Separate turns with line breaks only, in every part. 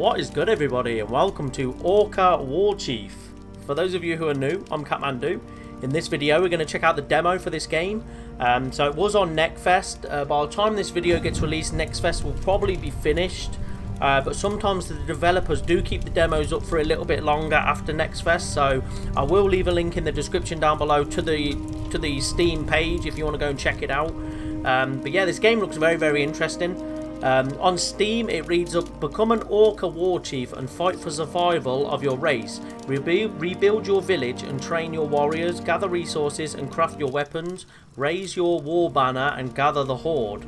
What is good everybody and welcome to Orc War Chief. For those of you who are new, I'm Catmando. In this video we're going to check out the demo for this game. Um, so it was on Next Fest. Uh, by the time this video gets released, Next Fest will probably be finished. Uh, but sometimes the developers do keep the demos up for a little bit longer after Next Fest. So I will leave a link in the description down below to the to the Steam page if you want to go and check it out. Um, but yeah, this game looks very, very interesting. Um, on Steam, it reads up Become an Orc war chief and fight for survival of your race. Rebuild, rebuild your village and train your warriors. Gather resources and craft your weapons. Raise your war banner and gather the horde.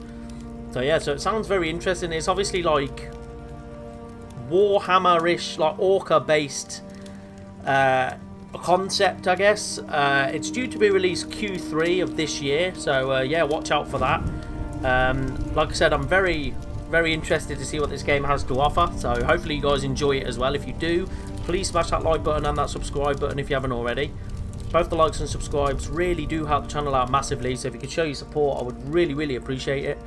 So yeah, so it sounds very interesting. It's obviously like Warhammer-ish, like Orc-based uh, concept, I guess. Uh, it's due to be released Q3 of this year, so uh, yeah, watch out for that. Um, like I said, I'm very, very interested to see what this game has to offer. So hopefully you guys enjoy it as well. If you do, please smash that like button and that subscribe button if you haven't already. Both the likes and subscribes really do help the channel out massively. So if you could show your support, I would really, really appreciate it.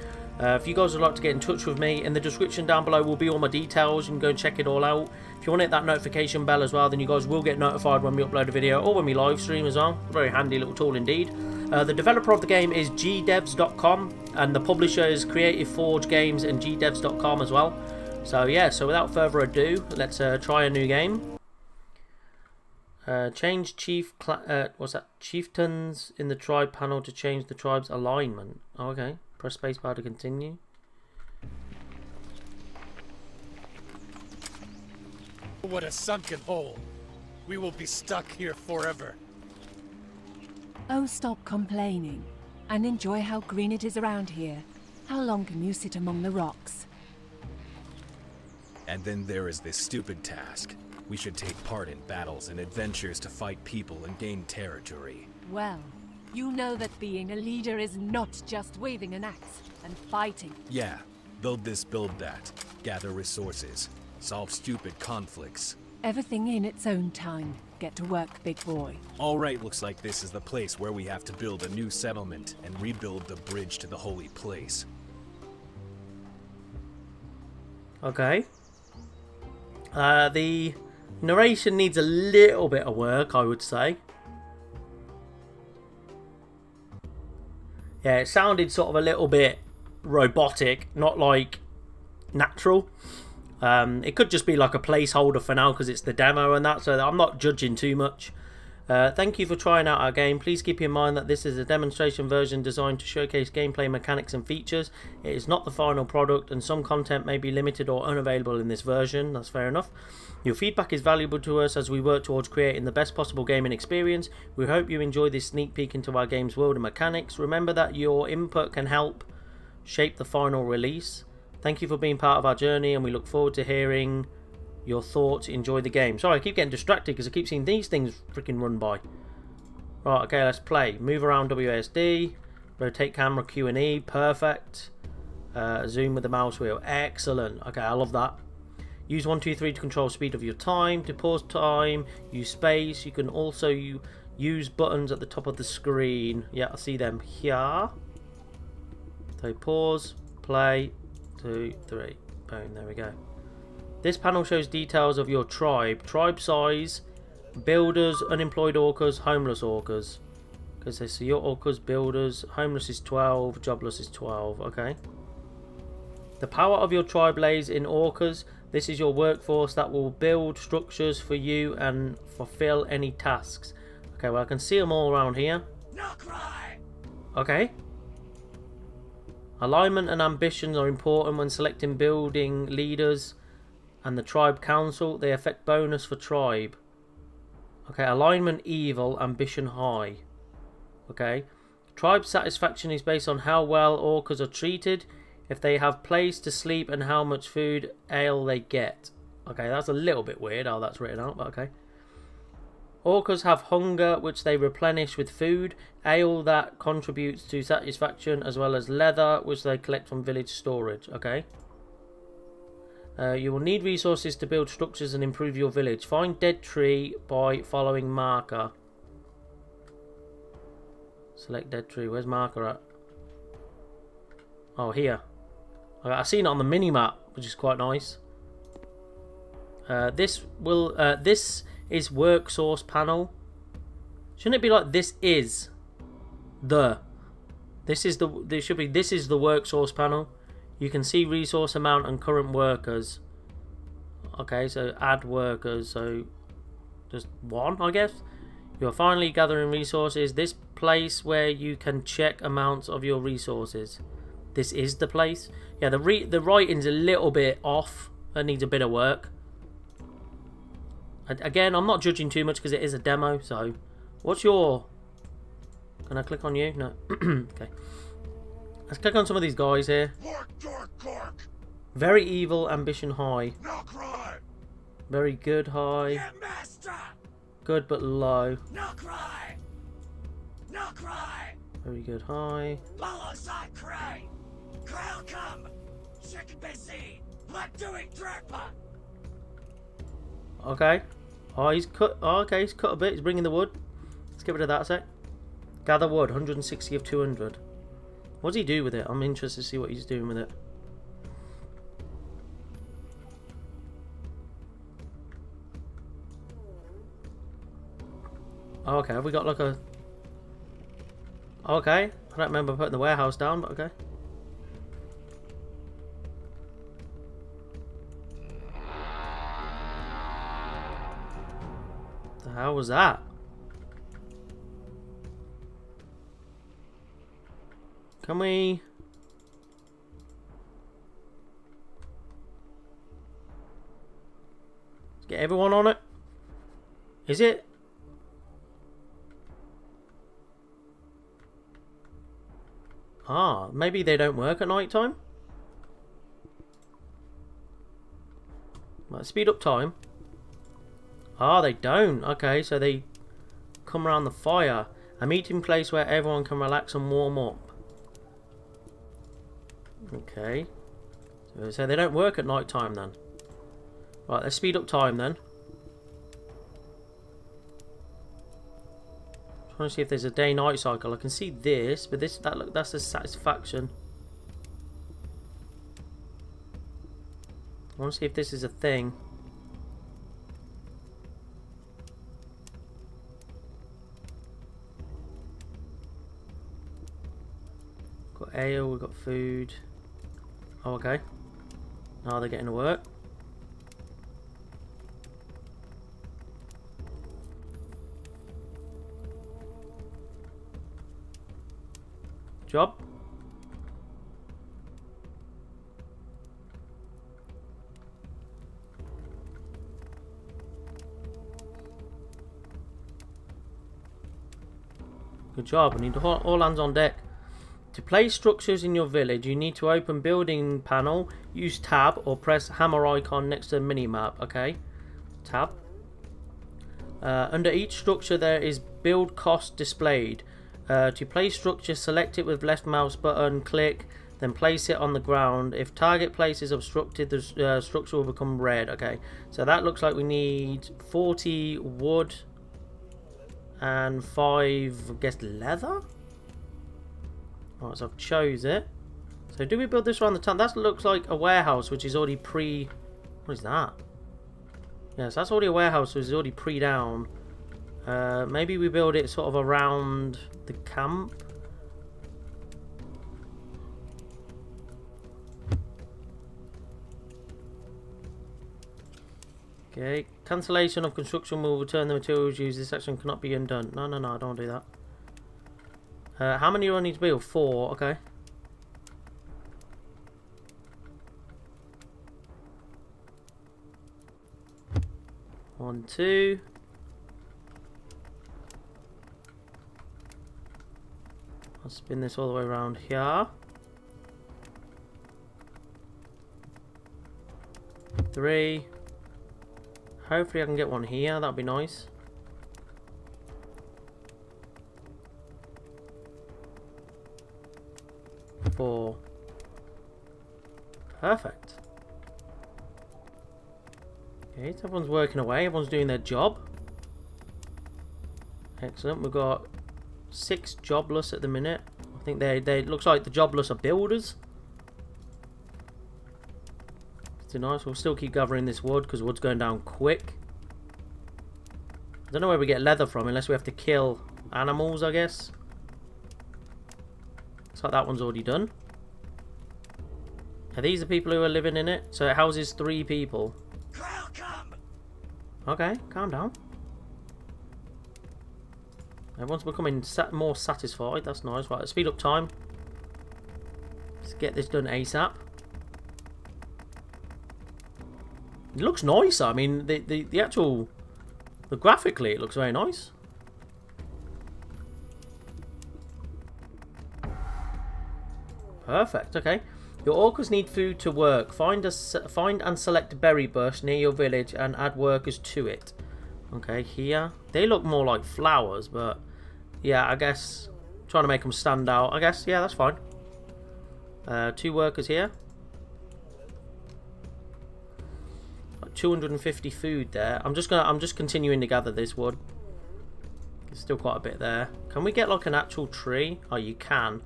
Uh, if you guys would like to get in touch with me, in the description down below will be all my details. You can go and check it all out. If you want to hit that notification bell as well, then you guys will get notified when we upload a video or when we live stream as well. Very handy little tool indeed. Uh, the developer of the game is gdevs.com and the publisher is Creative Forge Games and gdevs.com as well. So yeah, so without further ado, let's uh, try a new game. Uh, change chief, uh, what's that? Chieftains in the tribe panel to change the tribe's alignment. Oh, okay. Press spacebar to continue.
What a sunken hole. We will be stuck here forever.
Oh, stop complaining. And enjoy how green it is around here. How long can you sit among the rocks?
And then there is this stupid task. We should take part in battles and adventures to fight people and gain territory.
Well, you know that being a leader is not just waving an axe and fighting.
Yeah, build this, build that. Gather resources. Solve stupid conflicts.
Everything in its own time. Get to work, big boy.
Alright, looks like this is the place where we have to build a new settlement and rebuild the bridge to the holy place.
Okay. Uh, the narration needs a little bit of work, I would say. Yeah, it sounded sort of a little bit robotic, not like natural. Um, it could just be like a placeholder for now because it's the demo and that, so I'm not judging too much. Uh, thank you for trying out our game. Please keep in mind that this is a demonstration version designed to showcase gameplay mechanics and features. It is not the final product and some content may be limited or unavailable in this version. That's fair enough. Your feedback is valuable to us as we work towards creating the best possible gaming experience. We hope you enjoy this sneak peek into our game's world and mechanics. Remember that your input can help shape the final release. Thank you for being part of our journey and we look forward to hearing your thoughts. Enjoy the game. Sorry, I keep getting distracted because I keep seeing these things freaking run by. Right, okay, let's play. Move around WASD. Rotate camera Q and E. Perfect. Uh, zoom with the mouse wheel. Excellent. Okay, I love that. Use 1, 2, 3 to control speed of your time. To pause time, use space. You can also use buttons at the top of the screen. Yeah, I see them here. So pause, play, two, three. Boom, there we go. This panel shows details of your tribe. Tribe size, builders, unemployed orcs, homeless orcs. Because they see your orcs, builders, homeless is 12, jobless is 12. Okay. The power of your tribe lays in orcs. This is your workforce that will build structures for you and fulfill any tasks. Okay, well I can see them all around here. Okay. Alignment and ambitions are important when selecting building leaders and the tribe council. They affect bonus for tribe. Okay, alignment evil, ambition high. Okay. Tribe satisfaction is based on how well orcs are treated, if they have place to sleep and how much food ale they get. Okay, that's a little bit weird how that's written out, but okay. Orcs have hunger, which they replenish with food, ale that contributes to satisfaction, as well as leather, which they collect from village storage. Okay. Uh, you will need resources to build structures and improve your village. Find dead tree by following marker. Select dead tree. Where's marker at? Oh, here. I've seen it on the mini map, which is quite nice. Uh, this will. Uh, this is work source panel. Shouldn't it be like this is the? This is the. There should be. This is the work source panel. You can see resource amount and current workers. Okay, so add workers. So just one, I guess. You are finally gathering resources. This place where you can check amounts of your resources. This is the place. Yeah, the re the writing's a little bit off. That needs a bit of work. Again, I'm not judging too much because it is a demo. So, what's your? Can I click on you? No. okay. Let's click on some of these guys here. Very evil, ambition high. Very good high. Good but low. Very good high. Okay. Oh, he's cut. Oh, okay, he's cut a bit. He's bringing the wood. Let's get rid of that a sec. Gather wood, 160 of 200. What does he do with it? I'm interested to see what he's doing with it. Oh, okay, have we got like a... Okay, I don't remember putting the warehouse down, but okay. Hell was that? Can we... Get everyone on it? Is it? Ah, maybe they don't work at night time? Might speed up time. Ah, they don't. Okay, so they come around the fire. A meeting place where everyone can relax and warm up. Okay. So, they don't work at night time then. Right, let's speed up time then. Trying to see if there's a day-night cycle. I can see this, but this that look that's a satisfaction. I want to see if this is a thing. Ale, we've got food. Oh, okay. Now they're getting to work. Job. Good job. I need all, all hands on deck. To place structures in your village, you need to open building panel, use tab, or press hammer icon next to minimap. Okay, tab. Uh, under each structure, there is build cost displayed. Uh, to place structure, select it with left mouse button, click, then place it on the ground. If target place is obstructed, the uh, structure will become red. Okay, so that looks like we need 40 wood and 5, I guess, leather? Alright, so I've chose it. So do we build this around the town? That looks like a warehouse, which is already pre... What is that? Yes, that's already a warehouse, which is already pre-down. Uh, maybe we build it sort of around the camp. Okay, cancellation of construction will return the materials used. This action cannot be undone. No, no, no, I don't do that. Uh, how many do I need to build? Four, okay. One, two. I'll spin this all the way around here. Three. Hopefully I can get one here, that'd be nice. Four. Perfect. Okay, so everyone's working away, everyone's doing their job. Excellent, we've got six jobless at the minute. I think they they looks like the jobless are builders. Pretty nice. We'll still keep gathering this wood because wood's going down quick. I don't know where we get leather from unless we have to kill animals, I guess. Looks like that one's already done. Are these the people who are living in it? So it houses three people. Okay, calm down. Everyone's becoming sa more satisfied. That's nice. Right, speed up time. Let's get this done ASAP. It looks nice. I mean, the, the, the actual... The graphically, it looks very nice. Perfect, okay. Your orcs need food to work. Find a find and select a berry bush near your village and add workers to it. Okay, here. They look more like flowers, but yeah, I guess trying to make them stand out. I guess, yeah, that's fine. Uh, two workers here. 250 food there. I'm just gonna I'm just continuing to gather this wood. There's still quite a bit there. Can we get like an actual tree? Oh, you can.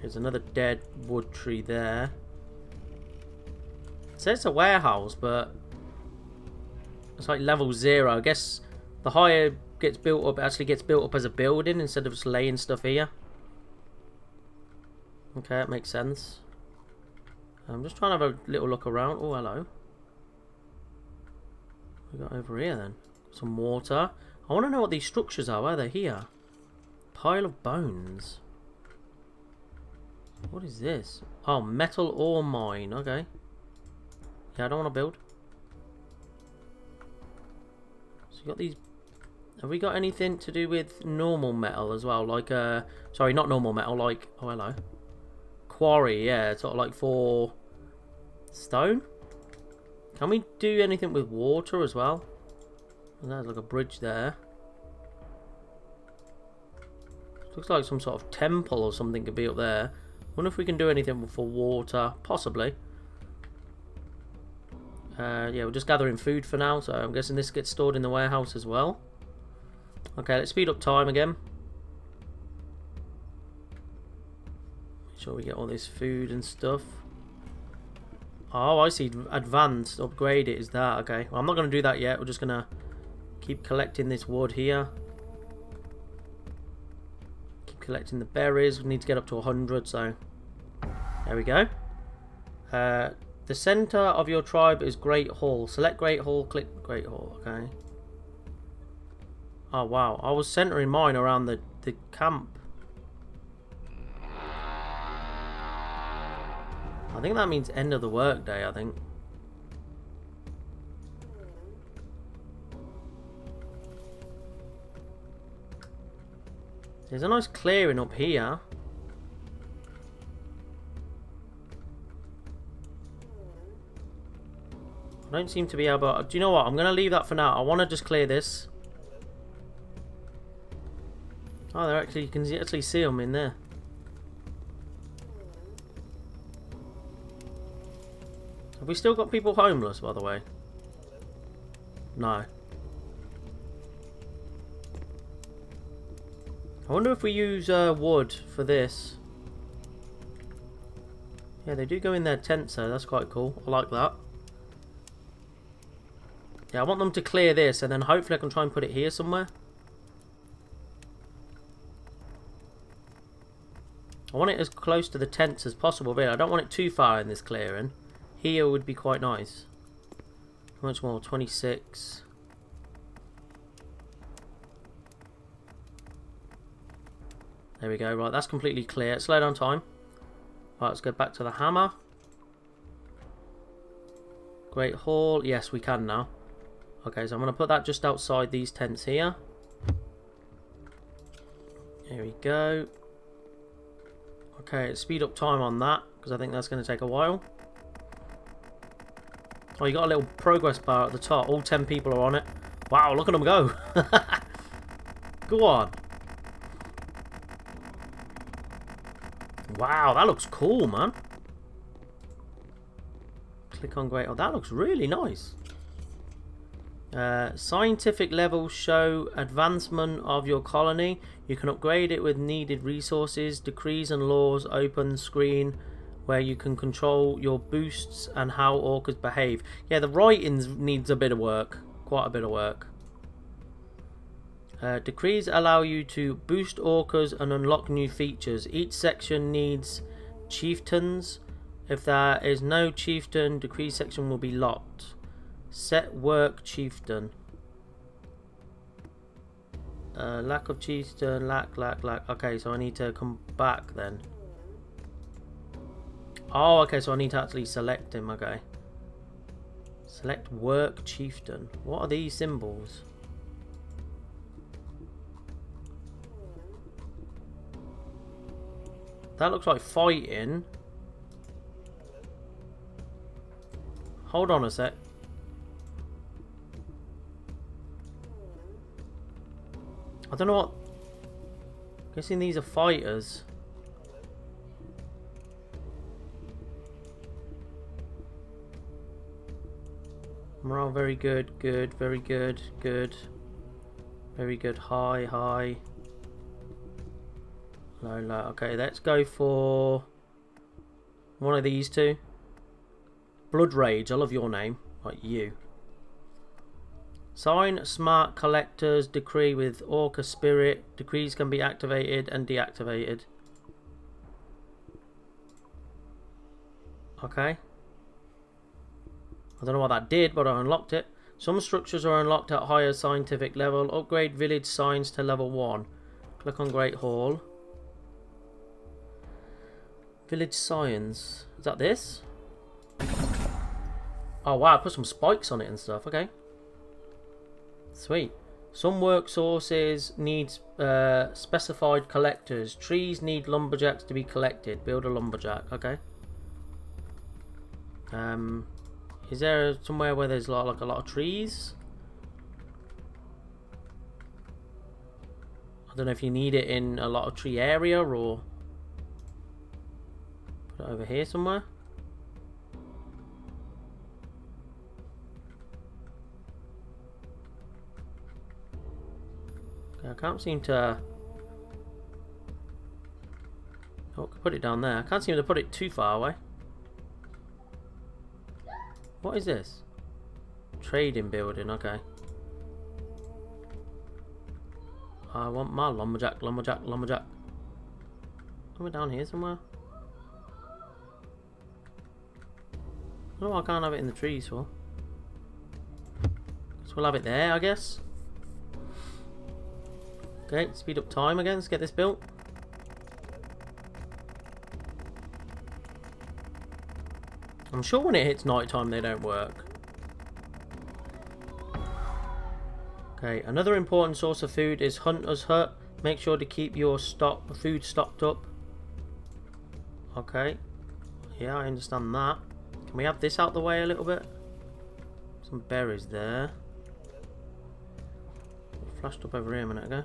There's another dead wood tree there. It says it's a warehouse, but it's like level zero. I guess the higher gets built up, actually gets built up as a building instead of just laying stuff here. Okay, that makes sense. I'm just trying to have a little look around. Oh, hello. we got over here then? Some water. I want to know what these structures are. Where they're here. Pile of bones. What is this? Oh, metal ore mine. Okay. Yeah, I don't want to build. So you got these... Have we got anything to do with normal metal as well? Like, uh... Sorry, not normal metal. Like... Oh, hello. Quarry, yeah. Sort of like for... Stone? Can we do anything with water as well? There's like a bridge there. Looks like some sort of temple or something could be up there. Wonder if we can do anything for water. Possibly. Uh, yeah, we're just gathering food for now, so I'm guessing this gets stored in the warehouse as well. Okay, let's speed up time again. Make sure we get all this food and stuff. Oh, I see. Advanced. Upgrade it is that. Okay. Well, I'm not going to do that yet. We're just going to keep collecting this wood here Keep collecting the berries. We need to get up to 100, so there we go. Uh, the center of your tribe is Great Hall. Select Great Hall, click Great Hall, okay. Oh wow, I was centering mine around the, the camp. I think that means end of the workday, I think. There's a nice clearing up here. I don't seem to be able... Do you know what? I'm going to leave that for now. I want to just clear this. Oh, they're actually... You can actually see them in there. Have we still got people homeless, by the way? No. I wonder if we use uh, wood for this. Yeah, they do go in their tents though. That's quite cool. I like that. Yeah, I want them to clear this and then hopefully I can try and put it here somewhere. I want it as close to the tents as possible, really. I don't want it too far in this clearing. Here would be quite nice. How much more? 26. There we go. Right, that's completely clear. Slow down time. Right, let's go back to the hammer. Great Hall. Yes, we can now. Okay, so I'm going to put that just outside these tents here. There we go. Okay, speed up time on that, because I think that's going to take a while. Oh, you got a little progress bar at the top. All 10 people are on it. Wow, look at them go. go on. Wow, that looks cool, man. Click on great. Oh, that looks really nice. Uh, scientific levels show advancement of your colony. You can upgrade it with needed resources. Decrees and laws open screen where you can control your boosts and how orcs behave. Yeah, the writings needs a bit of work. Quite a bit of work. Uh, decrees allow you to boost orcs and unlock new features. Each section needs chieftains. If there is no chieftain, decree section will be locked. Set work chieftain. Uh, lack of chieftain, lack, lack, lack. Okay, so I need to come back then. Oh, okay, so I need to actually select him, okay. Select work chieftain. What are these symbols? That looks like fighting. Hold on a sec. I don't know what... I'm guessing these are fighters. Morale very good, good, very good, good. Very good, high, high. Low, low. Okay, let's go for one of these two. Blood Rage, I love your name. Like you. Sign Smart Collector's Decree with Orc Spirit. Decrees can be activated and deactivated. Okay. I don't know what that did, but I unlocked it. Some structures are unlocked at higher scientific level. Upgrade village science to level 1. Click on Great Hall. Village Science. Is that this? Oh wow, I put some spikes on it and stuff. Okay. Sweet. Some work sources need uh, specified collectors. Trees need lumberjacks to be collected. Build a lumberjack. Okay. Um, is there somewhere where there's lot, like a lot of trees? I don't know if you need it in a lot of tree area or put it over here somewhere. I can't seem to. Oh, put it down there. I can't seem to put it too far away. What is this? Trading building, okay. I want my lumberjack, lumberjack, lumberjack. Am I down here somewhere? No, I can't have it in the trees for. So we'll have it there, I guess. Okay, speed up time again. Let's get this built. I'm sure when it hits night time they don't work. Okay, another important source of food is Hunter's Hut. Make sure to keep your stock food stocked up. Okay. Yeah, I understand that. Can we have this out the way a little bit? Some berries there. Flashed up over here a minute ago.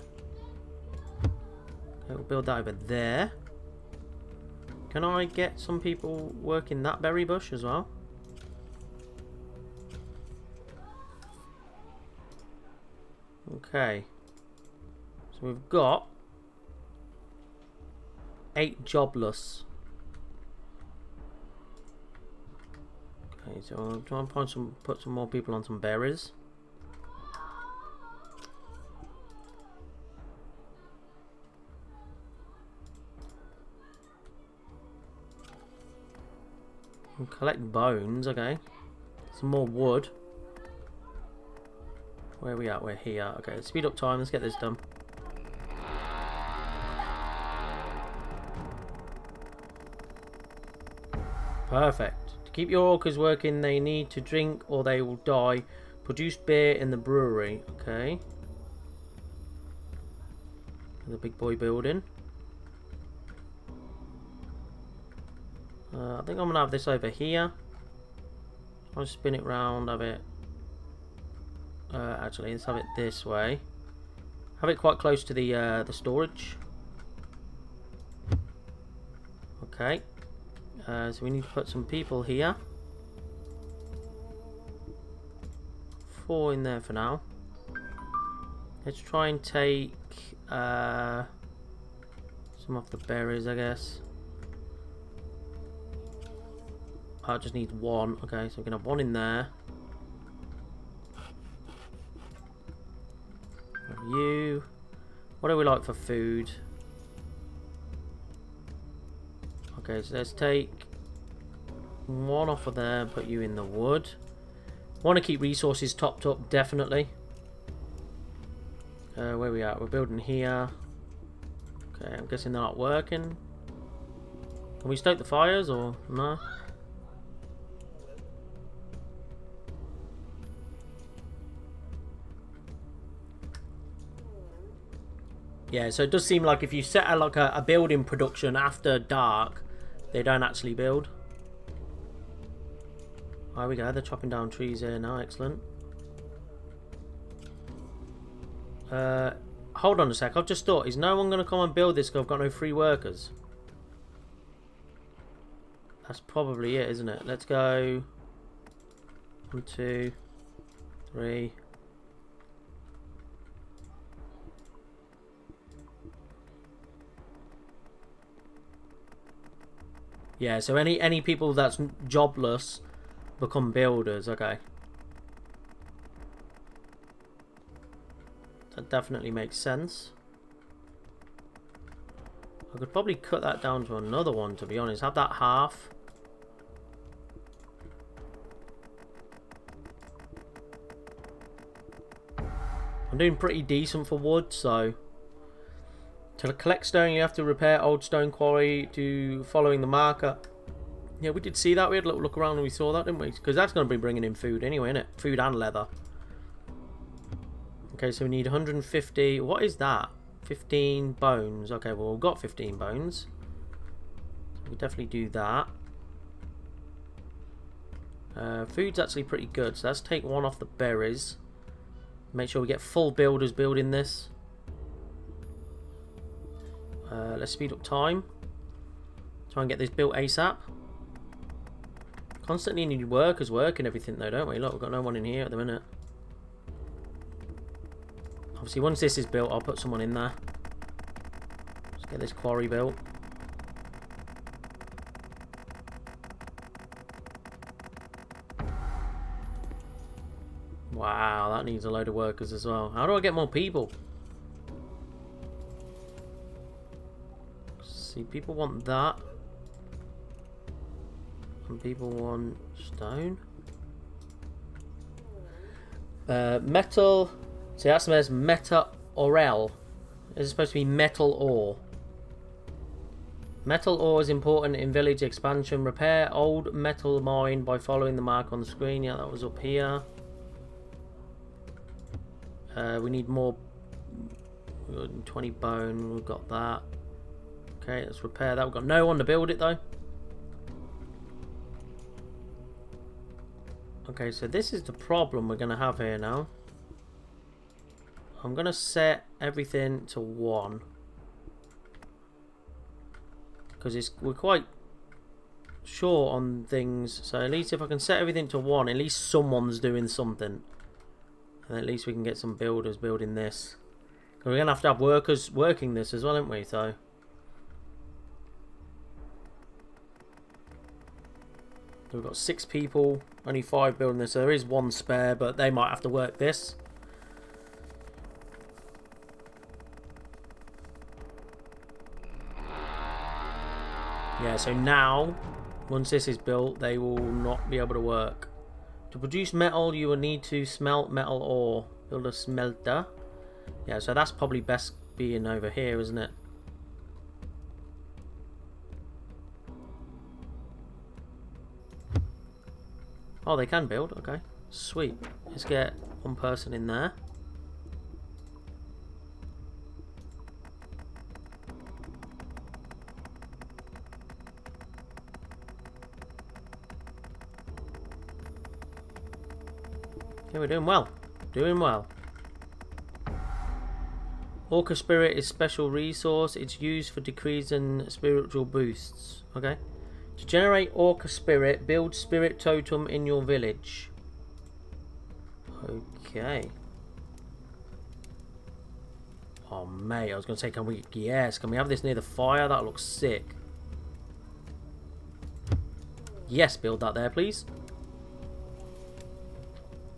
We'll build that over there. Can I get some people working that berry bush as well? Okay. So we've got eight jobless. Okay, so I'll try and find some, put some more people on some berries. Collect bones, okay. Some more wood. Where are we at? We're here. Okay, speed up time. Let's get this done. Perfect. To keep your orcs working, they need to drink or they will die. Produce beer in the brewery. Okay. The big boy building. Think I'm going to have this over here. I'll spin it round, have it... Uh, actually, let's have it this way. Have it quite close to the, uh, the storage. Okay. Uh, so we need to put some people here. Four in there for now. Let's try and take uh, some of the berries, I guess. I just need one. Okay, so we can have one in there. You. What do we like for food? Okay, so let's take one off of there and put you in the wood. Want to keep resources topped up, definitely. Uh, where we at? We're building here. Okay, I'm guessing they're not working. Can we stoke the fires or no? Yeah, so it does seem like if you set a, like a, a building production after dark, they don't actually build. There we go, they're chopping down trees here now, excellent. Uh, hold on a sec, I've just thought, is no one going to come and build this because I've got no free workers? That's probably it, isn't it? Let's go. One, two, three. Yeah, so any any people that's jobless become builders, okay. That definitely makes sense. I could probably cut that down to another one, to be honest. Have that half. I'm doing pretty decent for wood, so... To collect stone, you have to repair old stone quarry to following the marker. Yeah, we did see that. We had a little look around and we saw that, didn't we? Because that's going to be bringing in food anyway, isn't it? Food and leather. Okay, so we need 150. What is that? 15 bones. Okay, well, we've got 15 bones. So we definitely do that. Uh, food's actually pretty good, so let's take one off the berries. Make sure we get full builders building this. Uh, let's speed up time. Try and get this built ASAP. Constantly need workers working everything though, don't we? Look, we've got no one in here at the minute. Obviously, once this is built, I'll put someone in there. Let's get this quarry built. Wow, that needs a load of workers as well. How do I get more people? See, people want that. And people want stone. Uh, metal. See, that's as meta orel. Is supposed to be metal ore. Metal ore is important in village expansion. Repair old metal mine by following the mark on the screen. Yeah, that was up here. Uh, we need more. 20 bone. We've got that. Okay, let's repair that. We've got no one to build it though. Okay, so this is the problem we're going to have here now. I'm going to set everything to 1. Because we're quite short on things. So at least if I can set everything to 1, at least someone's doing something. And at least we can get some builders building this. We're going to have to have workers working this as well, aren't we? So We've got six people, only five building this. So there is one spare, but they might have to work this. Yeah, so now, once this is built, they will not be able to work. To produce metal, you will need to smelt metal ore. Build a smelter. Yeah, so that's probably best being over here, isn't it? Oh, they can build. Okay. Sweet. Let's get one person in there. Okay, we're doing well. Doing well. Orc Spirit is special resource. It's used for decreasing spiritual boosts. Okay. To generate Orc Spirit, build Spirit Totem in your village. Okay. Oh, mate, I was going to say, can we... Yes, can we have this near the fire? That looks sick. Yes, build that there, please.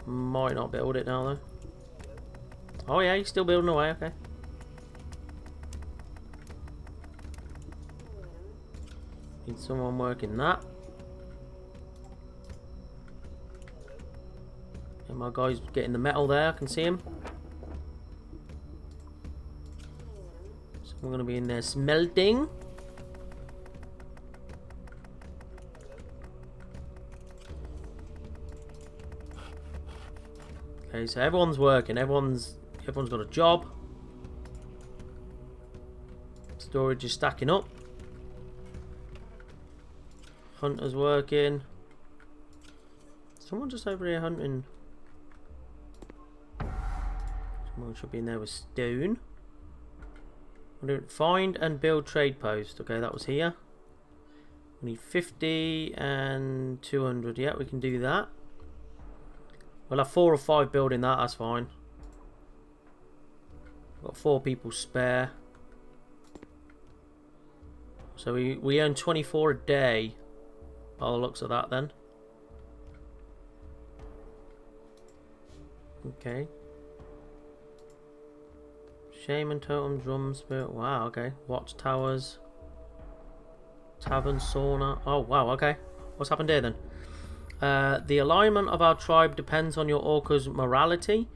Might not build it now, though. Oh, yeah, he's still building away, okay. Someone working that. And my guy's getting the metal there, I can see him. So we're to be in there smelting. Okay, so everyone's working, everyone's everyone's got a job. Storage is stacking up. Hunter's working. Someone just over here hunting. Someone should be in there with stone. Find and build trade post. Okay, that was here. We need 50 and 200. Yeah, we can do that. We'll have four or five building that, that's fine. Got four people spare. So we, we earn 24 a day by the looks of that then. Okay. Shaman Totem, Drum Spirit. Wow, okay. Watchtowers. Tavern, Sauna. Oh, wow, okay. What's happened here then? Uh, the alignment of our tribe depends on your orc's morality.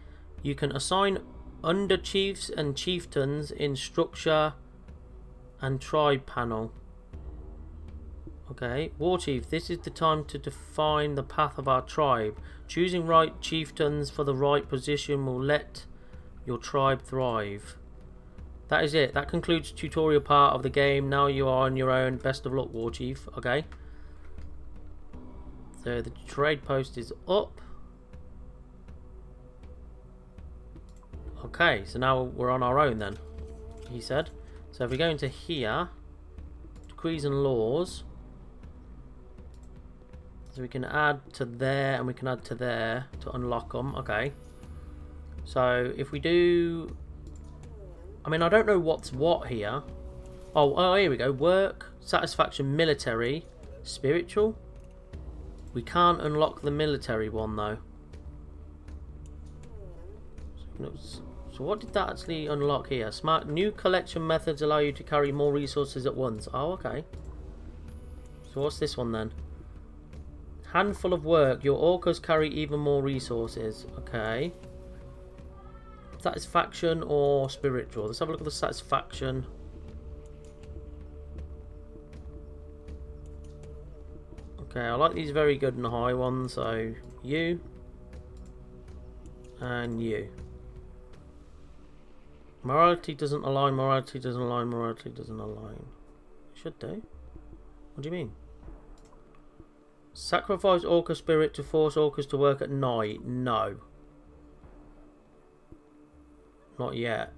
You can assign under chiefs and chieftains in structure and tribe panel. Okay, War Chief, this is the time to define the path of our tribe. Choosing right chieftains for the right position will let your tribe thrive. That is it. That concludes tutorial part of the game. Now you are on your own. Best of luck, War Chief. Okay. So the trade post is up. Okay, so now we're on our own then, he said. So if we go into here, decrees and laws, so we can add to there and we can add to there to unlock them. Okay. So if we do, I mean I don't know what's what here. Oh, oh here we go. Work, satisfaction, military, spiritual. We can't unlock the military one though. So what did that actually unlock here? Smart new collection methods allow you to carry more resources at once. Oh, okay. So what's this one then? Handful of work. Your orcas carry even more resources. Okay. Satisfaction or spiritual? Let's have a look at the satisfaction. Okay, I like these very good and high ones, so you and you. Morality doesn't align, morality doesn't align, morality doesn't align. should do. What do you mean? Sacrifice Orc Spirit to force Orcs to work at night. No. Not yet.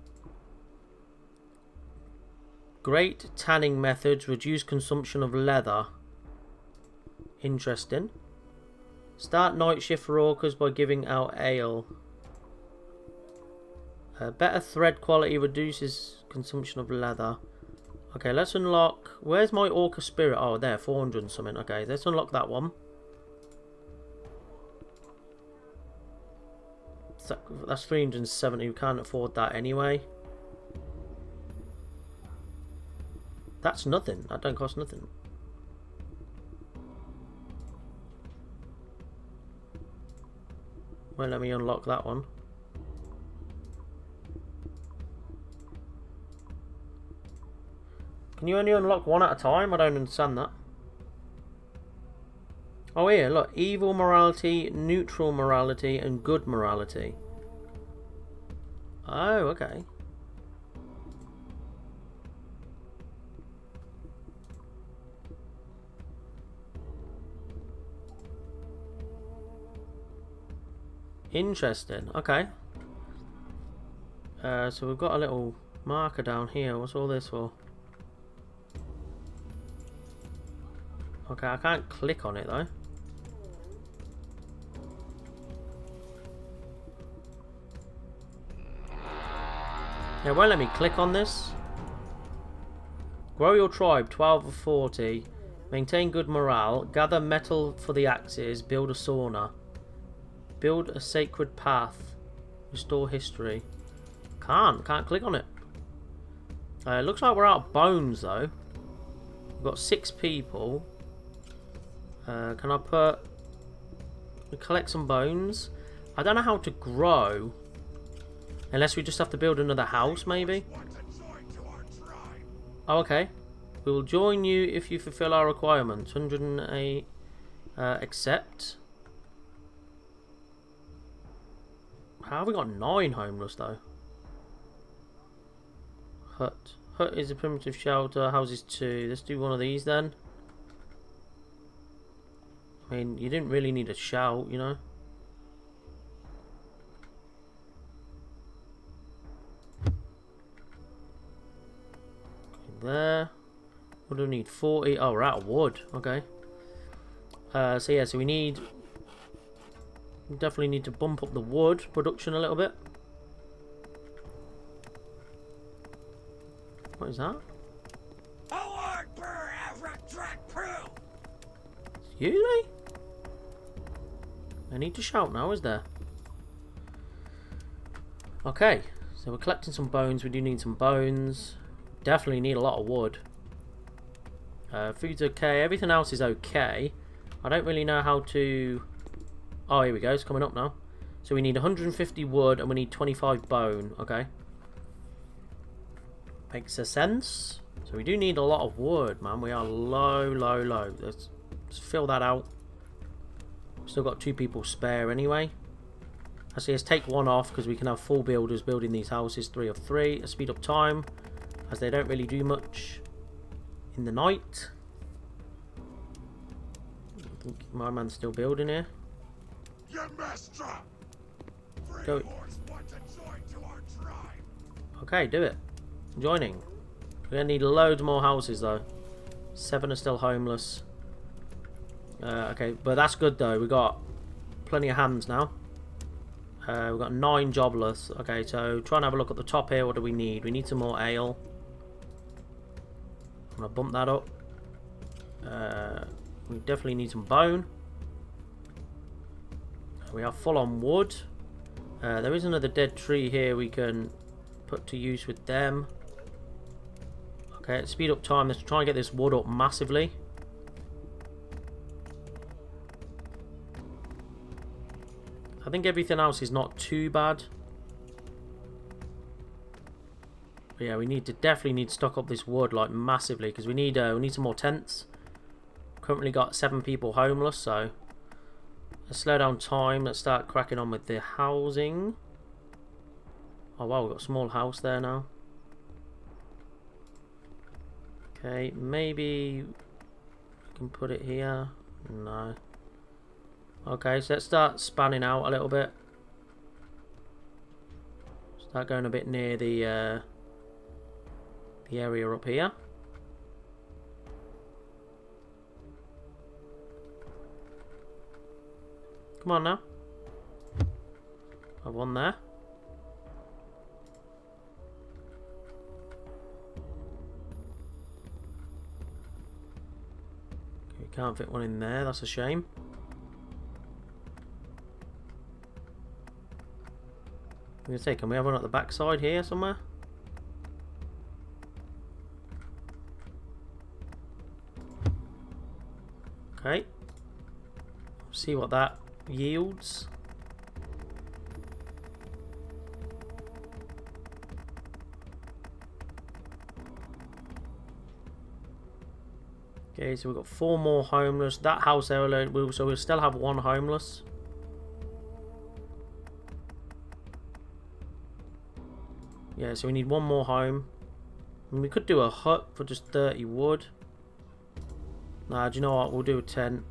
Great tanning methods reduce consumption of leather. Interesting. Start night shift for orcs by giving out ale. Uh, better thread quality reduces consumption of leather. Okay, let's unlock... Where's my Orc Spirit? Oh, there, 400 and something. Okay, let's unlock that one. That's 370. We can't afford that anyway. That's nothing. That don't cost nothing. Well, let me unlock that one. Can you only unlock one at a time? I don't understand that. Oh here, look. Evil morality, neutral morality, and good morality. Oh, okay. Interesting. Okay. Uh, so we've got a little marker down here. What's all this for? Okay, I can't click on it though. Yeah, won't let me click on this. Grow your tribe, 12 of 40. Maintain good morale. Gather metal for the axes. Build a sauna. Build a sacred path. Restore history. Can't. Can't click on it. Uh, it looks like we're out of bones though. We've got six people. Uh, can I put... Collect some bones. I don't know how to grow. Unless we just have to build another house, maybe? Oh, okay. We will join you if you fulfill our requirements. 108. Uh, accept. How have we got nine homeless, though? Hut. Hut is a primitive shelter. Houses two. Let's do one of these, then. I mean, you didn't really need a shout, you know? there. What do we need? 40. Oh, we're out of wood. Okay. Uh, so yeah, so we need... We definitely need to bump up the wood production a little bit. What is that? Excuse me? I need to shout now, is there? Okay, so we're collecting some bones. We do need some bones. Definitely need a lot of wood. Uh, food's okay. Everything else is okay. I don't really know how to... Oh, here we go. It's coming up now. So we need 150 wood and we need 25 bone. Okay. Makes a sense. So we do need a lot of wood, man. We are low, low, low. Let's, let's fill that out. Still got two people spare anyway. Actually, let's take one off because we can have full builders building these houses. Three of three. Let's speed up time as they don't really do much in the night. I think my man's still building here. Go. Okay, do it. Joining. We're gonna need loads more houses though. Seven are still homeless. Uh, okay, but that's good though. We got plenty of hands now. Uh, we've got nine jobless. Okay, so try and have a look at the top here. What do we need? We need some more ale. I'm going to bump that up. Uh, we definitely need some bone. We are full on wood. Uh, there is another dead tree here we can put to use with them. Okay, speed up time. Let's try and get this wood up massively. Think everything else is not too bad. But yeah, we need to definitely need to stock up this wood like massively because we need uh, we need some more tents. Currently got seven people homeless, so let's slow down time. Let's start cracking on with the housing. Oh wow, we've got a small house there now. Okay, maybe we can put it here. No. Okay, so let's start spanning out a little bit. Start going a bit near the uh, the area up here. Come on now. I've one there. Okay, can't fit one in there, that's a shame. To say, can we have one at the back side here somewhere? Okay. See what that yields. Okay, so we've got four more homeless. That house there alone, will so we'll still have one homeless. Yeah, so we need one more home. We could do a hut for just 30 wood. Nah, do you know what? We'll do a tent.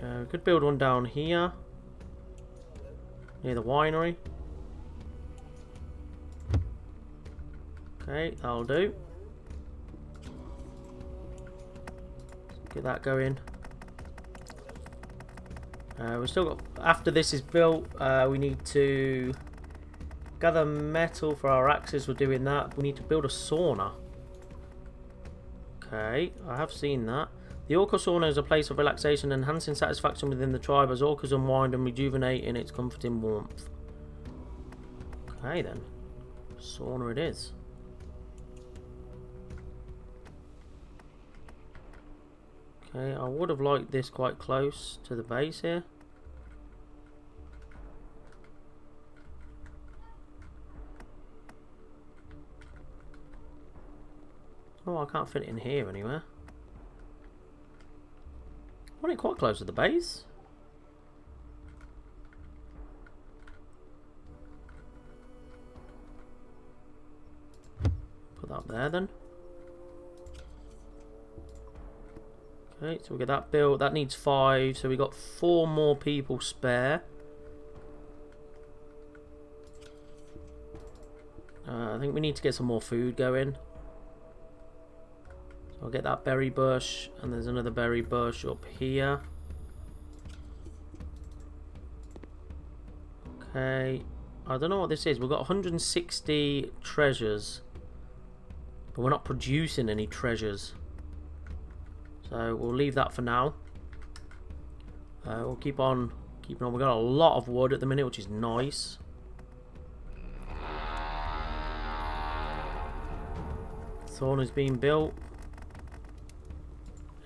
Uh, we could build one down here. Near the winery. Okay, that'll do. Get that going. Uh, we've still got, after this is built, uh, we need to Gather metal for our axes. We're doing that. We need to build a sauna. Okay, I have seen that. The Orca sauna is a place of relaxation, enhancing satisfaction within the tribe as orcas unwind and rejuvenate in its comforting warmth. Okay then. Sauna it is. Okay, I would have liked this quite close to the base here. Oh, I can't fit it in here anywhere. I want it quite close to the base. Put that there then. Okay, so we get that built. That needs five, so we got four more people spare. Uh, I think we need to get some more food going. So I'll get that berry bush, and there's another berry bush up here. Okay, I don't know what this is. We've got 160 treasures, but we're not producing any treasures. So we'll leave that for now. Uh, we'll keep on keeping on. We've got a lot of wood at the minute, which is nice. Thorn is being built.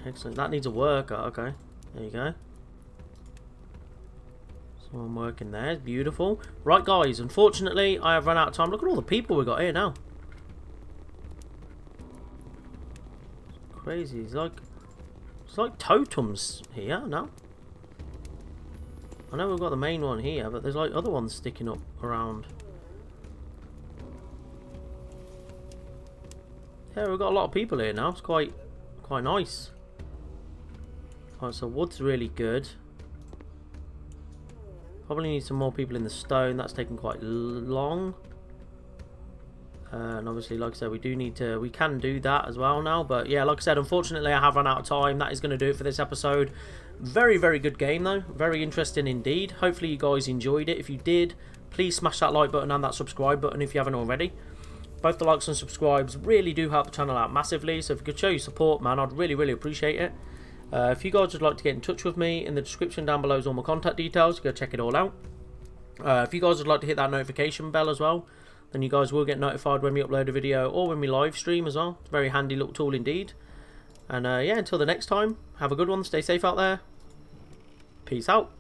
Excellent. That needs a worker. Okay. There you go. Someone working there. It's beautiful. Right, guys. Unfortunately, I have run out of time. Look at all the people we've got here now. Crazy. It's like it's like totems here, no? I know we've got the main one here, but there's like other ones sticking up around. Yeah, we've got a lot of people here now. It's quite, quite nice. Alright, so wood's really good. Probably need some more people in the stone. That's taking quite long. Uh, and obviously, like I said, we do need to, we can do that as well now. But yeah, like I said, unfortunately, I have run out of time. That is going to do it for this episode. Very, very good game, though. Very interesting indeed. Hopefully, you guys enjoyed it. If you did, please smash that like button and that subscribe button if you haven't already. Both the likes and subscribes really do help the channel out massively. So if you could show your support, man, I'd really, really appreciate it. Uh, if you guys would like to get in touch with me, in the description down below is all my contact details. Go check it all out. Uh, if you guys would like to hit that notification bell as well, then you guys will get notified when we upload a video or when we live stream as well. Very handy little tool indeed. And uh, yeah, until the next time, have a good one. Stay safe out there. Peace out.